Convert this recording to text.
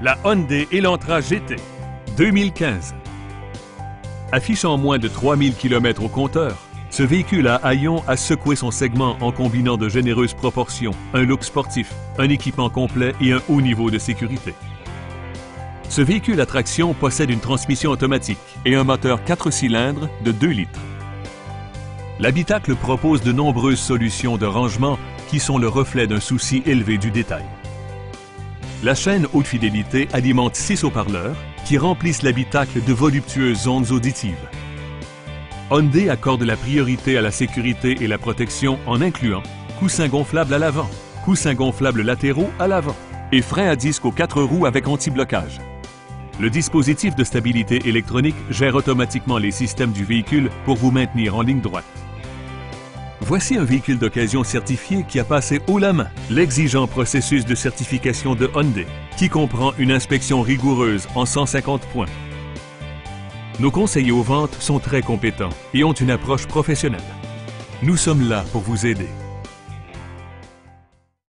la Hyundai Elantra GT 2015. Affichant moins de 3000 km au compteur, ce véhicule à haillons a secoué son segment en combinant de généreuses proportions, un look sportif, un équipement complet et un haut niveau de sécurité. Ce véhicule à traction possède une transmission automatique et un moteur 4 cylindres de 2 litres. L'habitacle propose de nombreuses solutions de rangement qui sont le reflet d'un souci élevé du détail. La chaîne haute fidélité alimente six haut-parleurs qui remplissent l'habitacle de voluptueuses ondes auditives. Hyundai accorde la priorité à la sécurité et la protection en incluant coussins gonflables à l'avant, coussins gonflables latéraux à l'avant et freins à disque aux quatre roues avec anti-blocage. Le dispositif de stabilité électronique gère automatiquement les systèmes du véhicule pour vous maintenir en ligne droite. Voici un véhicule d'occasion certifié qui a passé haut la main l'exigeant processus de certification de Hyundai, qui comprend une inspection rigoureuse en 150 points. Nos conseillers aux ventes sont très compétents et ont une approche professionnelle. Nous sommes là pour vous aider.